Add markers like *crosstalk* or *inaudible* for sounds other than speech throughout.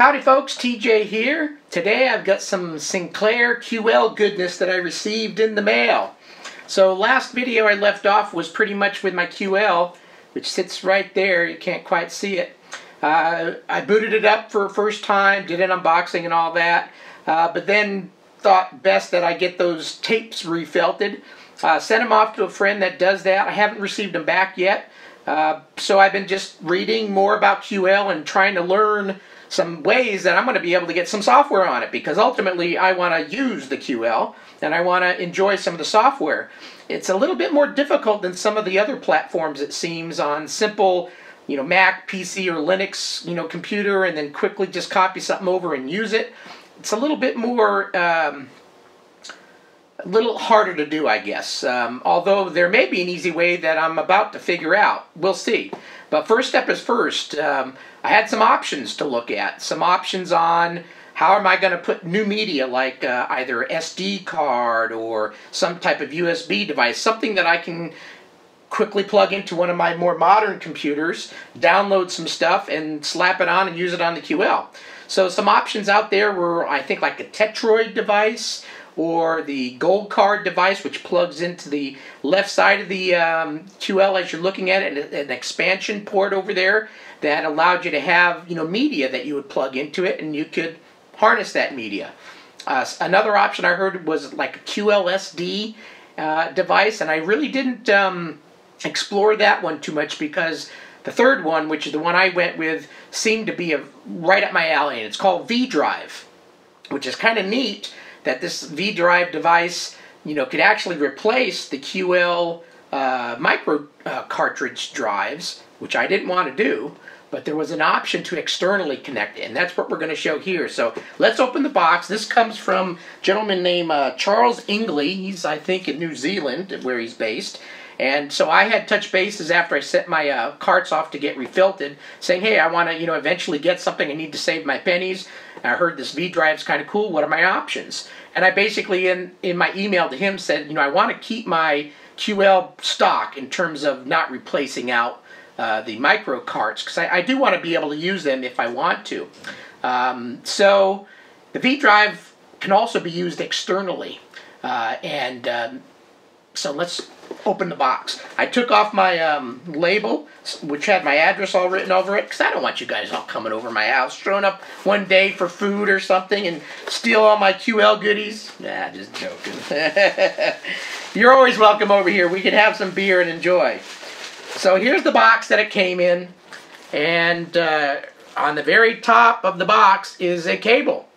Howdy folks, TJ here. Today I've got some Sinclair QL goodness that I received in the mail. So last video I left off was pretty much with my QL, which sits right there, you can't quite see it. Uh, I booted it up for a first time, did an unboxing and all that, uh, but then thought best that I get those tapes refelted. Uh, sent them off to a friend that does that. I haven't received them back yet. Uh, so I've been just reading more about QL and trying to learn some ways that I'm going to be able to get some software on it because ultimately I want to use the QL and I want to enjoy some of the software. It's a little bit more difficult than some of the other platforms it seems on simple you know Mac, PC or Linux, you know computer and then quickly just copy something over and use it. It's a little bit more um, a little harder to do, I guess. Um, although there may be an easy way that I'm about to figure out. We'll see. But first step is first. Um, I had some options to look at. Some options on how am I going to put new media like uh, either SD card or some type of USB device, something that I can quickly plug into one of my more modern computers, download some stuff, and slap it on and use it on the QL. So some options out there were, I think, like a Tetroid device or the Gold Card device, which plugs into the left side of the um, QL as you're looking at it, and an expansion port over there that allowed you to have you know media that you would plug into it, and you could harness that media. Uh, another option I heard was like a QLSD uh, device, and I really didn't um, explore that one too much because the third one, which is the one I went with, seemed to be a, right up my alley, and it's called V-Drive, which is kind of neat that this V-Drive device, you know, could actually replace the QL uh, micro uh, cartridge drives, which I didn't want to do, but there was an option to externally connect it, and that's what we're going to show here. So let's open the box. This comes from a gentleman named uh, Charles Ingley. He's, I think, in New Zealand, where he's based. And so I had touch bases after I sent my uh, carts off to get refilled, saying, "Hey, I want to, you know, eventually get something. I need to save my pennies. I heard this V drive is kind of cool. What are my options?" And I basically, in in my email to him, said, "You know, I want to keep my QL stock in terms of not replacing out uh, the micro carts because I, I, do want to be able to use them if I want to. Um, so the V drive can also be used externally, uh, and um, so let's open the box. I took off my um, label, which had my address all written over it, because I don't want you guys all coming over my house, showing up one day for food or something and steal all my QL goodies. Nah, just joking. *laughs* You're always welcome over here. We can have some beer and enjoy. So here's the box that it came in, and uh, on the very top of the box is a cable.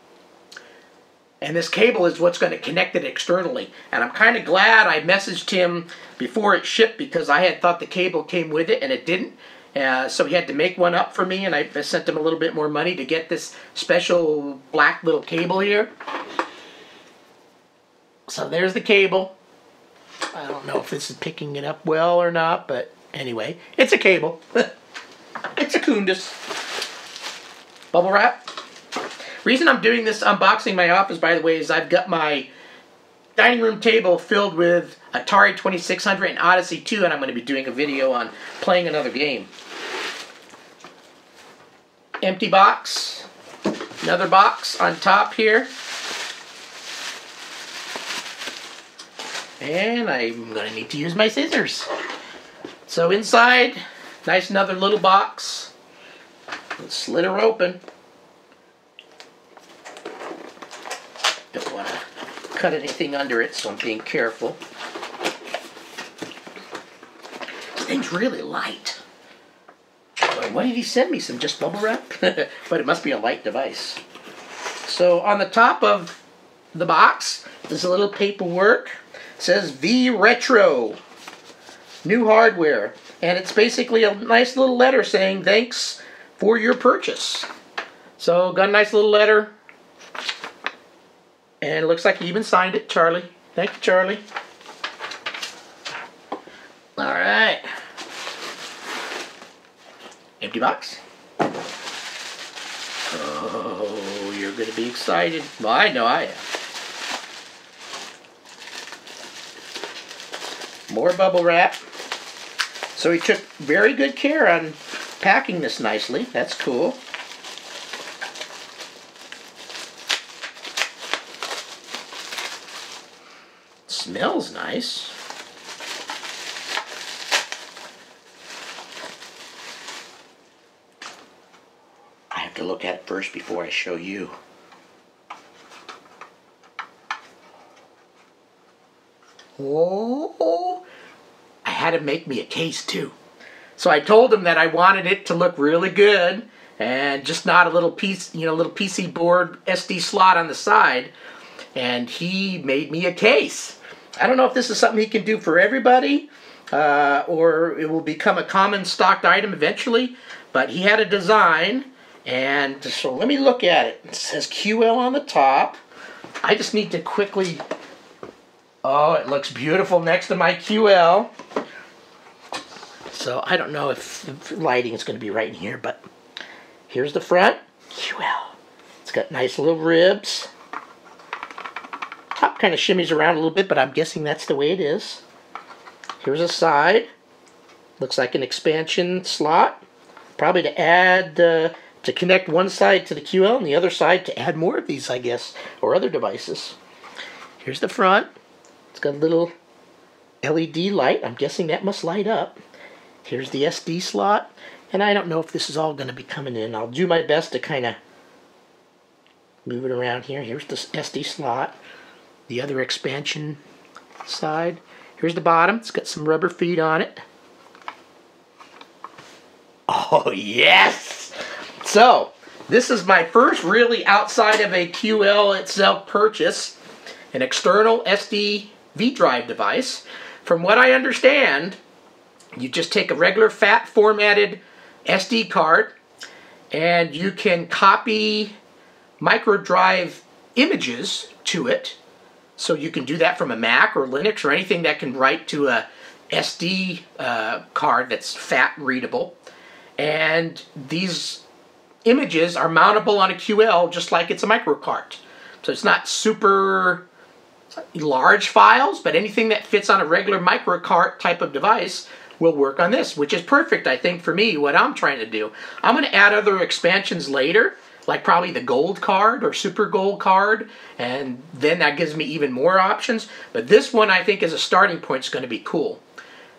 And this cable is what's going to connect it externally. And I'm kind of glad I messaged him before it shipped because I had thought the cable came with it and it didn't. Uh, so he had to make one up for me and I sent him a little bit more money to get this special black little cable here. So there's the cable. I don't know if this is picking it up well or not, but anyway, it's a cable. *laughs* it's a Kundus. Bubble wrap. Reason I'm doing this unboxing my office, by the way, is I've got my dining room table filled with Atari 2600 and Odyssey 2, and I'm going to be doing a video on playing another game. Empty box. Another box on top here. And I'm going to need to use my scissors. So inside, nice another little box. Let's slit her open. Cut anything under it, so I'm being careful. This thing's really light. Why did he send me some just bubble wrap? *laughs* but it must be a light device. So on the top of the box, there's a little paperwork. It says V Retro. New hardware. And it's basically a nice little letter saying thanks for your purchase. So got a nice little letter and it looks like he even signed it, Charlie. Thank you, Charlie. All right. Empty box. Oh, you're going to be excited. Well, I know I am. More bubble wrap. So he took very good care on packing this nicely. That's cool. Smells nice. I have to look at it first before I show you. Oh, I had to make me a case too. So I told him that I wanted it to look really good and just not a little piece, you know, little PC board SD slot on the side. And he made me a case. I don't know if this is something he can do for everybody uh, or it will become a common stocked item eventually. But he had a design, and so let me look at it. It says QL on the top. I just need to quickly. Oh, it looks beautiful next to my QL. So I don't know if the lighting is going to be right in here, but here's the front. QL. It's got nice little ribs. Top kind of shimmies around a little bit, but I'm guessing that's the way it is. Here's a side. Looks like an expansion slot. Probably to add, uh, to connect one side to the QL and the other side to add more of these, I guess, or other devices. Here's the front. It's got a little LED light. I'm guessing that must light up. Here's the SD slot. And I don't know if this is all going to be coming in. I'll do my best to kind of move it around here. Here's the SD slot. The other expansion side. Here's the bottom. It's got some rubber feet on it. Oh, yes! So, this is my first really outside of a QL itself purchase. An external SD V-Drive device. From what I understand, you just take a regular fat formatted SD card and you can copy micro drive images to it. So you can do that from a Mac or Linux or anything that can write to a SD uh, card that's fat readable. And these images are mountable on a QL just like it's a micro card. So it's not super large files, but anything that fits on a regular micro cart type of device will work on this, which is perfect, I think, for me, what I'm trying to do. I'm going to add other expansions later, like probably the gold card or super gold card, and then that gives me even more options. But this one, I think, as a starting point is going to be cool.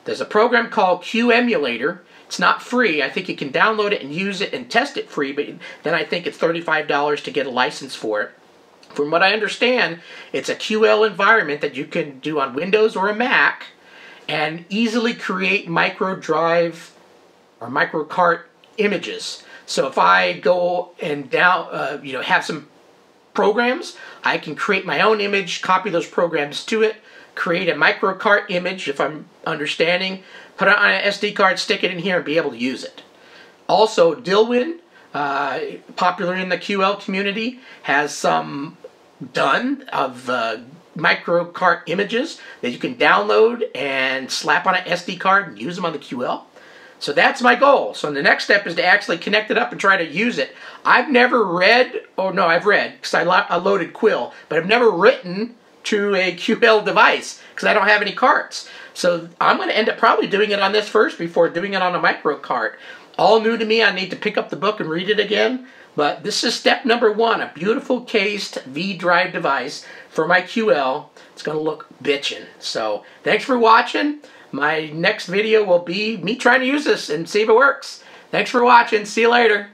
There's a program called QemuLator. It's not free. I think you can download it and use it and test it free, but then I think it's $35 to get a license for it. From what I understand, it's a QL environment that you can do on Windows or a Mac and easily create micro drive or micro cart images. So if I go and down, uh, you know, have some programs, I can create my own image, copy those programs to it, create a micro cart image if I'm understanding, put it on an SD card, stick it in here, and be able to use it. Also, Dilwyn, uh, popular in the QL community, has some done of uh, micro cart images that you can download and slap on an SD card and use them on the QL. So that's my goal. So the next step is to actually connect it up and try to use it. I've never read, or no, I've read because I, lo I loaded Quill, but I've never written to a *laughs* QL device because I don't have any carts. So I'm going to end up probably doing it on this first before doing it on a micro cart. All new to me. I need to pick up the book and read it again. But this is step number one, a beautiful cased V-Drive device for my QL. It's going to look bitchin'. So thanks for watching. My next video will be me trying to use this and see if it works. Thanks for watching. See you later.